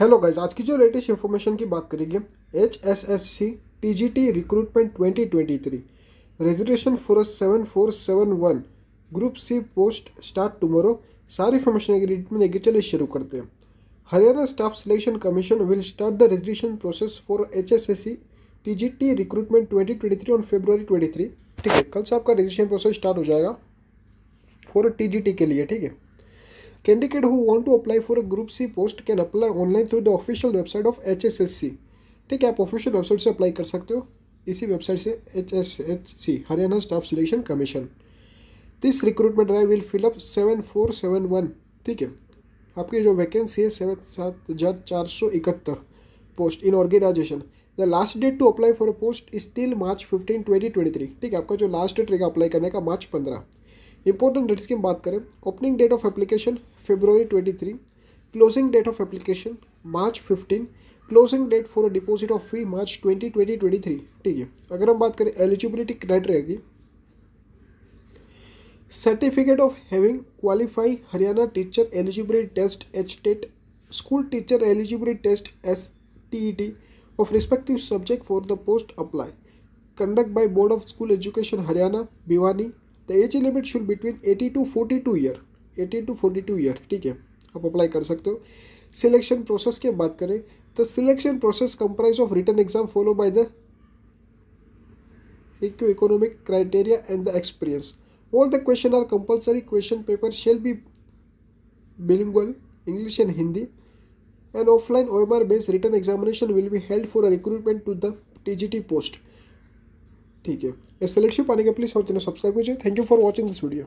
Hello guys आज की जो लेटेस्ट इन्फॉर्मेशन की बात करेंगे H S S C T G T recruitment twenty twenty three reservation for seven four seven one group C post start tomorrow. सारी information में देखिए चलिए शुरू करते हैं। Haryana staff selection commission will start the registration process for H S S C T G T recruitment twenty twenty three on February twenty three ठीक है, कल से आपका रजिस्ट्रेशन प्रोसेस स्टार्ट हो जाएगा फॉर टी जी टी के लिए, ठीक है। Candidate who want to apply for a Group C post can apply online through the official website of HSSC. ठीक है, आप ऑफिशियल वेबसाइट से अप्लाई कर सकते हो। इसी वेबसाइट से H S H C Haryana staff selection commission. This recruitment drive will fill up seven four seven one ठीक है? आपकी जो वैकेंसी है सेवन सात हज़ार चार सौ इकहत्तर post in organisation the last date to apply for a post is till March fifteen twenty twenty three ठीक है? आपका जो लास्ट डेट रहेगा अप्लाई करने का मार्च पंद्रह। इंपॉर्टेंट डेट्स की हम बात करें। Opening date of application February twenty three closing date of application March fifteen closing date for deposit of fee March twenty twenty twenty three ठीक है? अगर हम बात करें एलिजिबिलिटी क्राइटेरिया की certificate of having qualify Haryana teacher eligibility test H TET school teacher eligibility test S T E T of respective subject for the post apply conduct by board of school education Haryana Bhiwani the age limit should between eighty to forty two year eighty to forty two year ठीक है? आप apply कर सकते हो। Selection process की बात करें तो selection process comprise of written exam follow by the economic criteria and the experience All the question are compulsory question paper shall be bilingual English and Hindi. An offline OMR based written examination will be held for a recruitment to the TGT post. ठीक है इस selection पाने के please और channel subscribe कीजिए thank you for watching this video